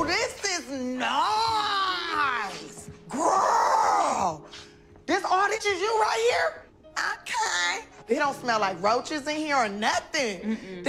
This is nice. Girl, this all is you right here? Okay. They don't smell like roaches in here or nothing. This